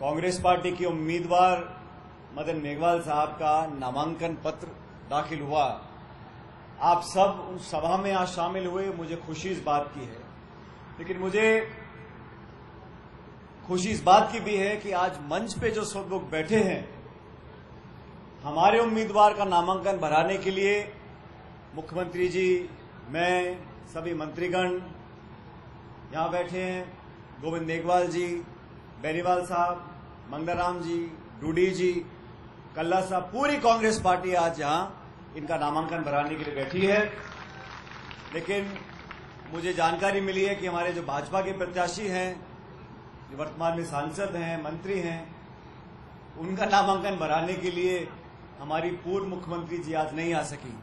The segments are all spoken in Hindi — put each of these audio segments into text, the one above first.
कांग्रेस पार्टी की उम्मीदवार मदन मेघवाल साहब का नामांकन पत्र दाखिल हुआ। आप सब उन सभा में आज शामिल हुए, मुझे खुशी इस बात की है। लेकिन मुझे खुशी इस बात की भी है कि आज मंच पे जो सब लोग बैठे हैं हमारे उम्मीदवार का नामांकन भराने के लिए मुख्यमंत्री जी, मैं, सभी मंत्रीगण यहाँ बैठे हैं। गोविंद मेघवाल जी, बेनीवाल साहब, मंगलाराम जी, डूडी जी, कल्ला साहब, पूरी कांग्रेस पार्टी आज यहाँ इनका नामांकन भराने के लिए बैठी है। लेकिन मुझे जानकारी मिली है कि हमारे जो भाजपा के प्रत्याशी हैं, जो वर्तमान में सांसद हैं, मंत्री हैं, उनका नामांकन भराने के लिए हमारी पूर्व मुख्यमंत्री जी आज नहीं आ सकी।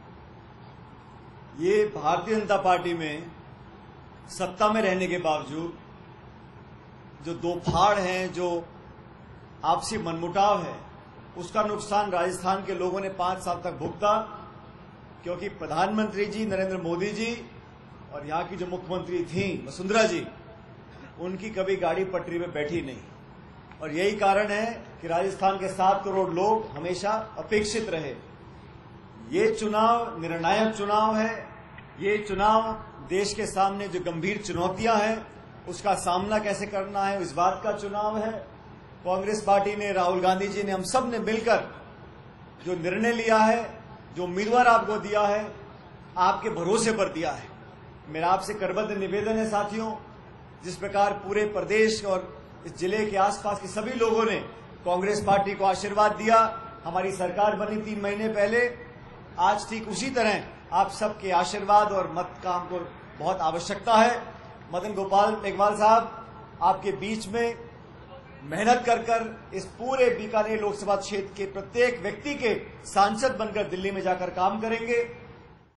ये भारतीय जनता पार्टी में सत्ता में रहने के बावजूद जो दो फाड़ हैं, जो आपसी मनमुटाव है, उसका नुकसान राजस्थान के लोगों ने पाँच साल तक भुगता, क्योंकि प्रधानमंत्री जी, नरेंद्र मोदी जी और यहाँ की जो मुख्यमंत्री थी, वसुंधरा जी, उनकी कभी गाड़ी पटरी में बैठी नहीं। और यही कारण है कि राजस्थान के सात करोड़ लोग हमेशा अपेक्षित रहे। ये चुनाव निर्णायक चुनाव है। ये चुनाव देश के सामने जो गंभीर चुनौतियाँ हैं, उसका सामना कैसे करना है, इस बात का चुनाव है। कांग्रेस पार्टी ने राहुल गांधी जी ने हम सबने मिलकर जो निर्णय लिया है, जो उम्मीदवार आपको दिया है, आपके भरोसे पर दिया है। मेरा आपसे करबद्ध निवेदन है साथियों, जिस प्रकार पूरे प्रदेश और इस ज़िले के आसपास के सभी लोगों ने कांग्रेस पार्टी को आशीर्वाद दिया। हमारी सरकार बनी तीन महीने पहले। आज ठीक उसी तरह आप सबके आशीर्वाद और मत का हमको बहुत आवश्यकता है। मदन गोपाल मेघवाल साहब, आपके बीच में मेहनत कर कर इस पूरे बीकानेर लोकसभा क्षेत्र के प्रत्येक व्यक्ति के सांसद बनकर दिल्ली में जाकर काम करेंगे।